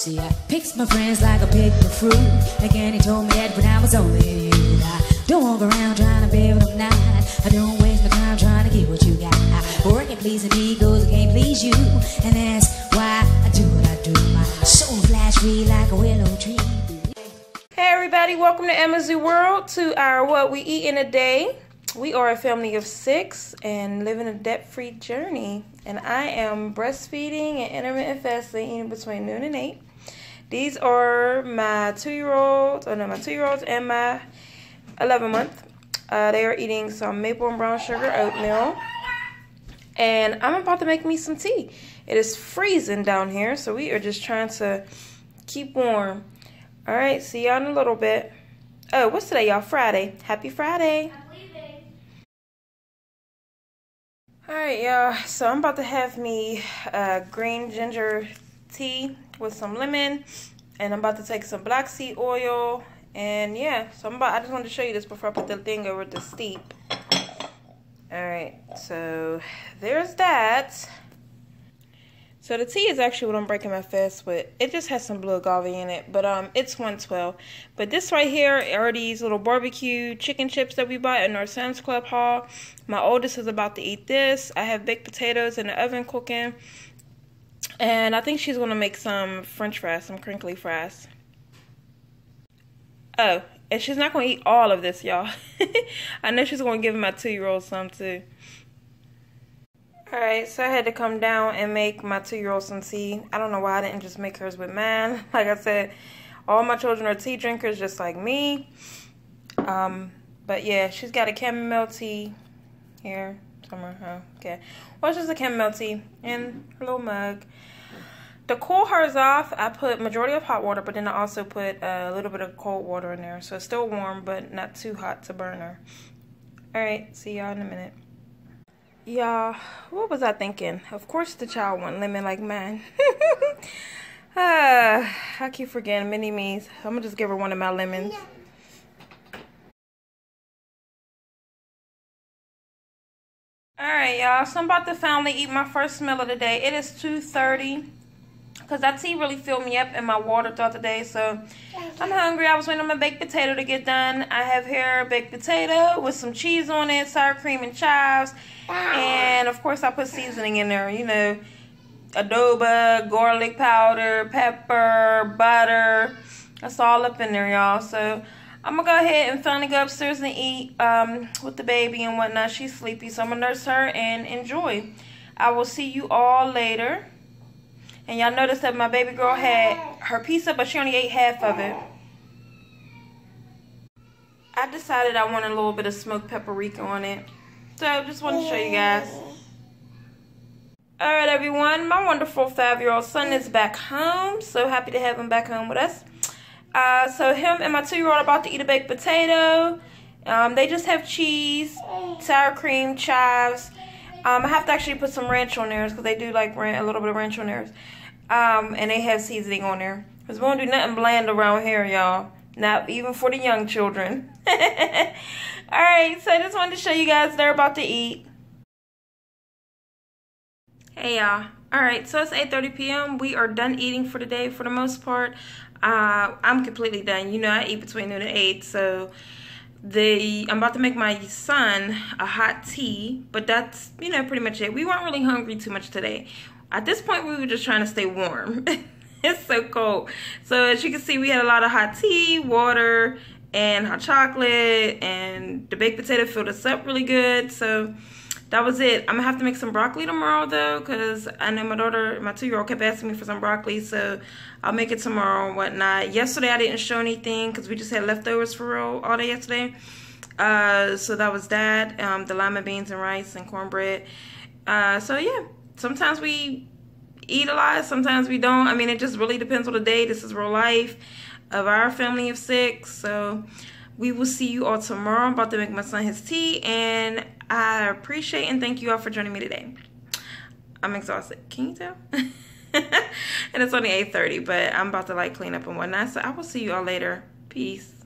See, I picked my friends like I picked the fruit. Again, he told me that when I was only you. I don't walk around trying to be with them now. I don't waste my time trying to get what you got. Working pleasing me goes, I can't please you. And that's why I do what I do. My soul flash free like a willow tree. Hey everybody, welcome to Amazu World to our What We Eat in a Day. We are a family of six and living a debt-free journey. And I am breastfeeding and intermittent fasting eating between noon and 8. These are my two-year-olds, oh no, my two-year-olds and my 11-month. Uh, they are eating some maple and brown sugar oatmeal. And I'm about to make me some tea. It is freezing down here, so we are just trying to keep warm. All right, see y'all in a little bit. Oh, what's today, y'all? Friday. Happy Friday. All right, y'all. So I'm about to have me uh, green ginger tea with some lemon, and I'm about to take some black seed oil, and yeah. So I'm about. I just wanted to show you this before I put the thing over to steep. All right. So there's that. So the tea is actually what I'm breaking my fast with. It just has some blue agave in it, but um, it's 112. But this right here are these little barbecue chicken chips that we bought in our Sam's Club haul. My oldest is about to eat this. I have baked potatoes in the oven cooking. And I think she's going to make some french fries, some crinkly fries. Oh, and she's not going to eat all of this, y'all. I know she's going to give my two-year-old some too. Alright, so I had to come down and make my two-year-old some tea. I don't know why I didn't just make hers with mine. Like I said, all my children are tea drinkers just like me. Um, but yeah, she's got a chamomile tea here somewhere. Okay. Well, it's just a chamomile tea in her little mug. To cool hers off, I put majority of hot water, but then I also put a little bit of cold water in there. So it's still warm, but not too hot to burn her. Alright, see y'all in a minute. Y'all, what was I thinking? Of course the child want lemon like mine. ah, I keep forgetting mini me's. I'm gonna just give her one of my lemons. Alright, y'all. So I'm about to finally eat my first meal of the day. It is 2.30. Because that tea really filled me up and my water throughout the day. So I'm hungry. I was waiting on my baked potato to get done. I have here a baked potato with some cheese on it, sour cream and chives. And of course I put seasoning in there. You know, adobo, garlic powder, pepper, butter. That's all up in there, y'all. So I'm to go ahead and finally go upstairs and eat um, with the baby and whatnot. She's sleepy. So I'm to nurse her and enjoy. I will see you all later. And y'all noticed that my baby girl had her pizza, but she only ate half of it. I decided I wanted a little bit of smoked paprika on it. So just wanted to show you guys. Alright everyone, my wonderful five-year-old son is back home. So happy to have him back home with us. Uh, so him and my two-year-old about to eat a baked potato. Um, they just have cheese, sour cream, chives. Um, I have to actually put some ranch on theirs because they do like a little bit of ranch on theirs. Um, and they have seasoning on there. Because we don't do nothing bland around here, y'all. Not even for the young children. Alright, so I just wanted to show you guys they're about to eat. Hey, y'all. Alright, so it's 8.30 p.m. We are done eating for the day for the most part. Uh, I'm completely done. You know, I eat between noon and 8, so the I'm about to make my son a hot tea, but that's, you know, pretty much it. We weren't really hungry too much today. At this point, we were just trying to stay warm. it's so cold. So as you can see, we had a lot of hot tea, water, and hot chocolate, and the baked potato filled us up really good. So that was it. I'm gonna have to make some broccoli tomorrow though, because I know my daughter, my two-year-old kept asking me for some broccoli, so I'll make it tomorrow and whatnot. Yesterday I didn't show anything because we just had leftovers for real all day yesterday. Uh, so that was that. Um, the lima beans and rice and cornbread. Uh, so yeah sometimes we eat a lot, sometimes we don't. I mean, it just really depends on the day. This is real life of our family of six. So we will see you all tomorrow. I'm about to make my son his tea, and I appreciate and thank you all for joining me today. I'm exhausted. Can you tell? and it's only 8.30, but I'm about to like clean up and whatnot. So I will see you all later. Peace.